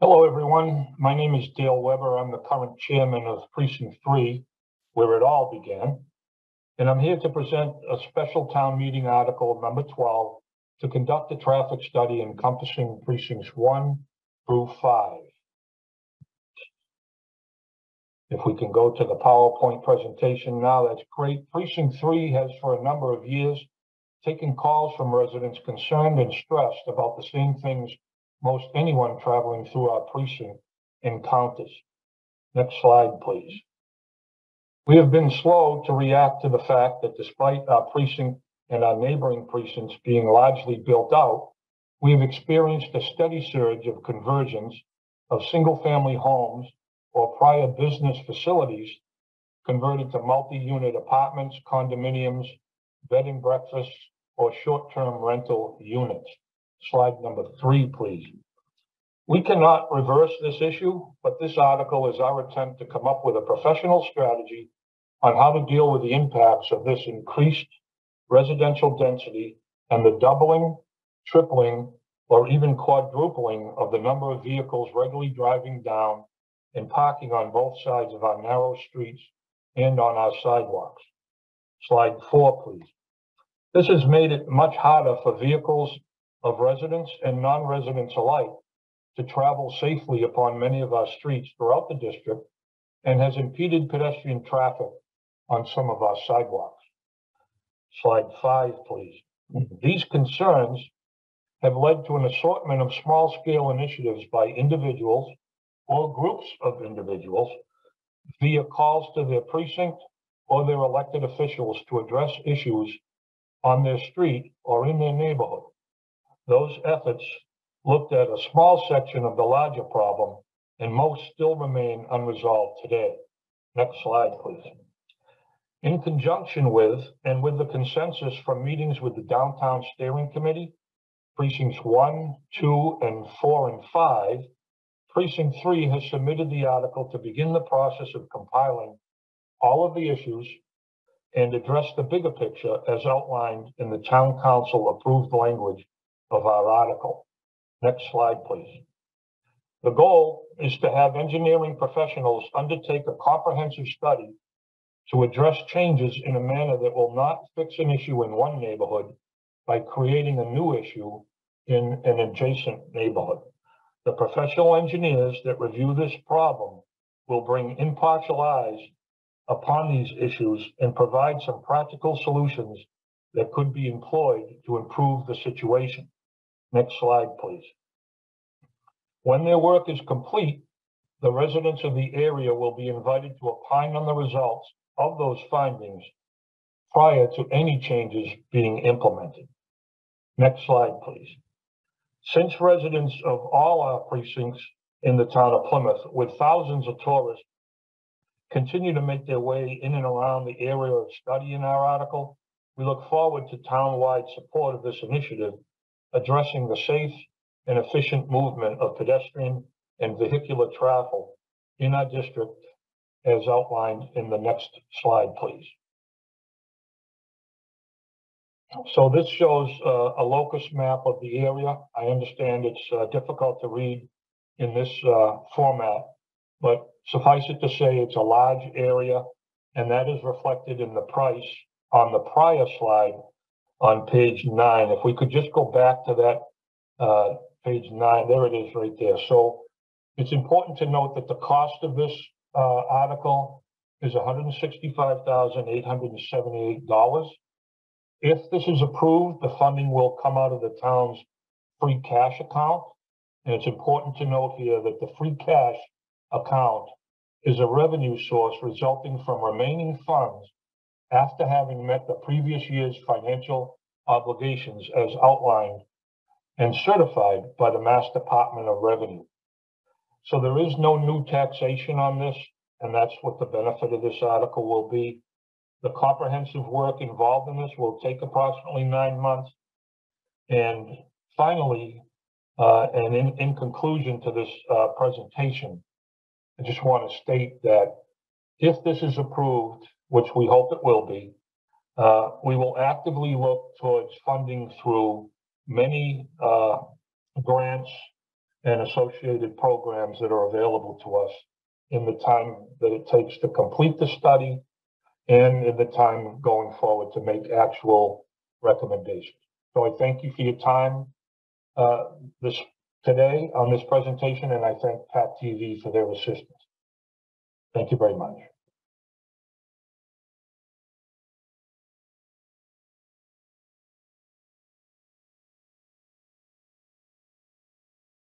Hello, everyone. My name is Dale Weber. I'm the current chairman of Precinct Three, where it all began. And I'm here to present a special town meeting article number twelve to conduct a traffic study encompassing precincts one through five. If we can go to the PowerPoint presentation now, that's great. Precinct Three has for a number of years taken calls from residents concerned and stressed about the same things most anyone traveling through our precinct encounters. Next slide, please. We have been slow to react to the fact that despite our precinct and our neighboring precincts being largely built out, we have experienced a steady surge of conversions of single-family homes or prior business facilities converted to multi-unit apartments, condominiums, bed and breakfasts, or short-term rental units. Slide number three, please. We cannot reverse this issue, but this article is our attempt to come up with a professional strategy on how to deal with the impacts of this increased residential density and the doubling, tripling, or even quadrupling of the number of vehicles regularly driving down and parking on both sides of our narrow streets and on our sidewalks. Slide four, please. This has made it much harder for vehicles of residents and non-residents alike to travel safely upon many of our streets throughout the district and has impeded pedestrian traffic on some of our sidewalks. Slide five, please. These concerns have led to an assortment of small-scale initiatives by individuals or groups of individuals via calls to their precinct or their elected officials to address issues on their street or in their neighborhood. Those efforts looked at a small section of the larger problem, and most still remain unresolved today. Next slide, please. In conjunction with and with the consensus from meetings with the Downtown Steering Committee, precincts one, two, and four and five, precinct three has submitted the article to begin the process of compiling all of the issues and address the bigger picture as outlined in the town council approved language of our article. Next slide, please. The goal is to have engineering professionals undertake a comprehensive study to address changes in a manner that will not fix an issue in one neighborhood by creating a new issue in an adjacent neighborhood. The professional engineers that review this problem will bring impartial eyes upon these issues and provide some practical solutions that could be employed to improve the situation. Next slide, please. When their work is complete, the residents of the area will be invited to opine on the results of those findings prior to any changes being implemented. Next slide, please. Since residents of all our precincts in the town of Plymouth, with thousands of tourists, continue to make their way in and around the area of study in our article, we look forward to town-wide support of this initiative addressing the safe and efficient movement of pedestrian and vehicular travel in our district as outlined in the next slide, please. So this shows uh, a locus map of the area. I understand it's uh, difficult to read in this uh, format, but suffice it to say it's a large area, and that is reflected in the price on the prior slide on page nine. If we could just go back to that uh, page nine, there it is right there. So it's important to note that the cost of this uh, article is $165,878. If this is approved, the funding will come out of the town's free cash account. And it's important to note here that the free cash account is a revenue source resulting from remaining funds after having met the previous year's financial obligations as outlined and certified by the Mass Department of Revenue. So there is no new taxation on this, and that's what the benefit of this article will be. The comprehensive work involved in this will take approximately nine months. And finally, uh, and in, in conclusion to this uh, presentation, I just want to state that if this is approved, which we hope it will be, uh, we will actively look towards funding through many uh, grants and associated programs that are available to us in the time that it takes to complete the study and in the time going forward to make actual recommendations. So I thank you for your time uh, this today on this presentation, and I thank Pat TV for their assistance. Thank you very much.